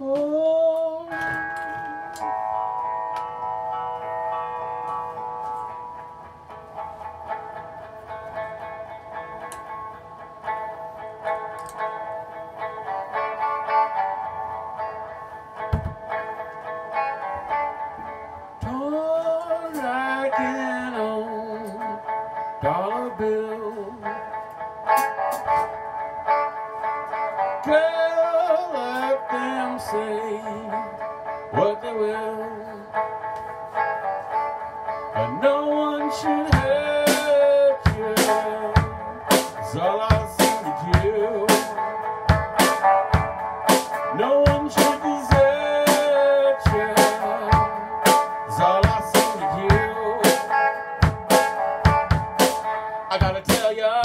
Oh. Dollar bill. Girl, say what they will. But no one should hurt you. That's all I seem to do. No one should desert you. That's all I seem to do. I gotta tell ya